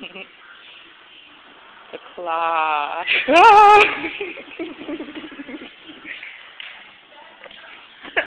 the claw.